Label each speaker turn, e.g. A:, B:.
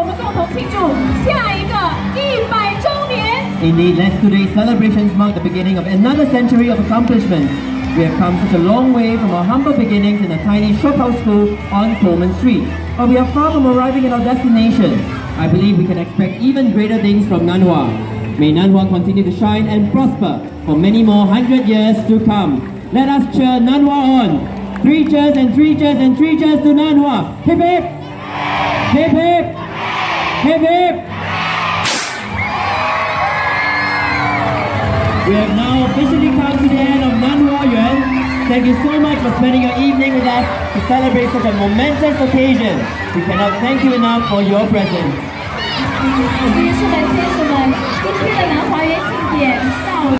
A: 我们共同庆祝下一个一百周年。
B: Indeed, let's today's celebrations mark the beginning of another century of accomplishments. We have come such a long way from our humble beginnings in a tiny shophouse school on Coleman Street. But we are far from arriving at our destination. I believe we can expect even greater things from Nanhua. May Nanhua continue to shine and prosper for many more hundred years to come. Let us cheer Nanhua on. Three cheers and three cheers and three cheers to Nanhua. Hip hip! Hip hip! Hip hip! We have now officially come to the end of Nanhua Yuan. Thank you so much for spending your evening with us to celebrate such a momentous occasion. We cannot thank you enough for your presence.
A: 女士们、先生们，今天的南华园庆典下午。